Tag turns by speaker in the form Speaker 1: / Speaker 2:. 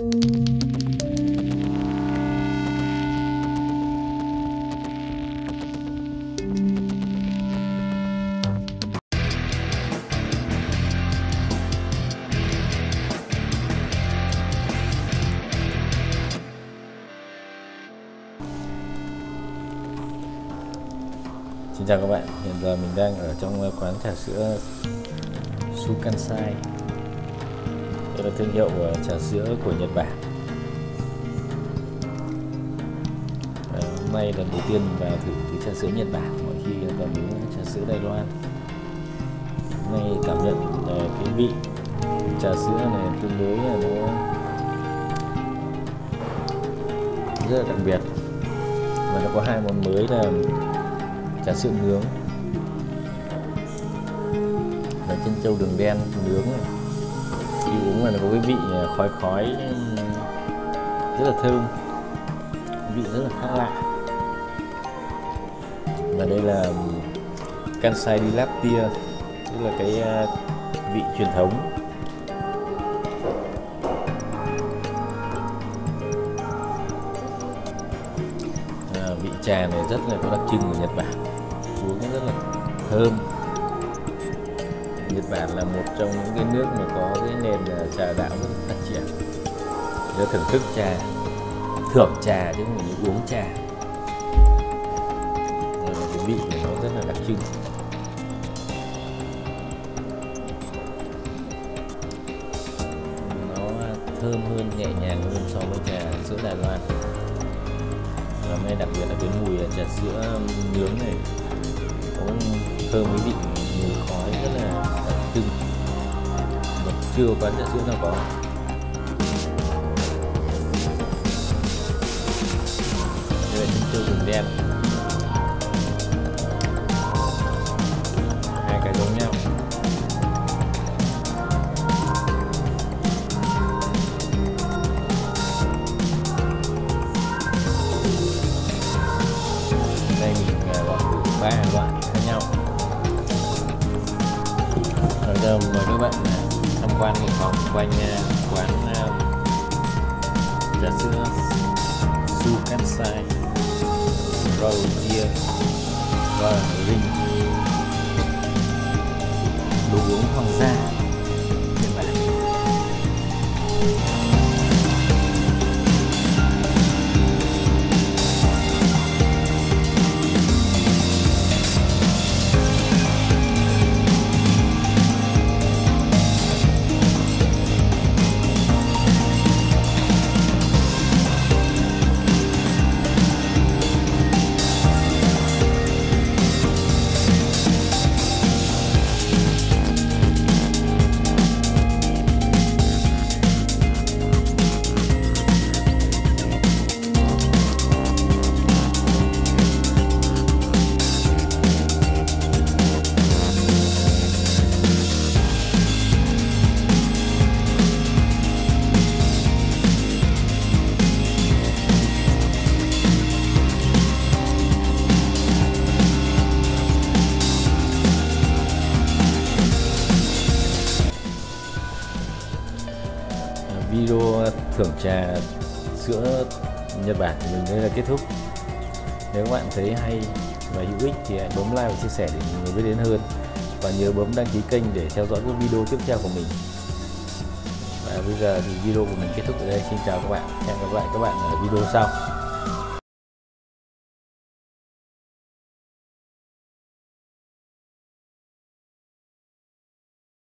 Speaker 1: Xin chào các bạn, hiện giờ mình đang ở trong quán trà sữa Sukansai đây là thương hiệu ờ, trà sữa của Nhật Bản. À, Hôm nay lần đầu tiên vào thử cái trà sữa Nhật Bản Mọi khi còn uống trà sữa Đài Loan. Hôm nay cảm nhận ờ, cái vị trà sữa này tương đối là nó rất là đặc biệt. Và nó có hai món mới là trà sữa nướng. Và chân trâu đường đen nướng này khi uống là nó có cái vị ờ, khói khói ừ, rất là thơm. Vị rất là khác lạ. Và đây là ừ, Kansai di Latte tức là cái ờ, vị truyền thống. À, vị trà này rất là có đặc trưng của Nhật Bản. Uống rất là thơm. Nhật Bản là một trong những cái nước mà có cái nền à, trà đạo rất phát triển. Giờ thưởng thức trà, thưởng trà chứ không phải như uống trà. Rồi cái vị của nó rất là đặc trưng. Nó thơm hơn, nhẹ nhàng hơn so với trà sữa Đài Loan. Và đặc biệt là cái mùi trà sữa nướng này có thơm cái vị chưa có quán trà sữa nào có. Đây là chân trâu đường đen. Hai cái giống nhau. Đây mình à, bỏ thử ba loại khác nhau. Rồi giờ mời các bạn này quan một vòng quanh à, quán à, trà sữa Sukansai Royal bia, và Ring đồ uống hoàng gia. Nhật Bản video thưởng trà sữa Nhật Bản của mình đây là kết thúc. Nếu các bạn thấy hay và hữu ích thì hãy bấm like và chia sẻ để người biết đến hơn. Và nhớ bấm đăng ký kênh để theo dõi các video tiếp theo của mình. Và bây giờ thì video của mình kết thúc ở đây. Xin chào các bạn. Hẹn gặp lại các bạn ở video sau.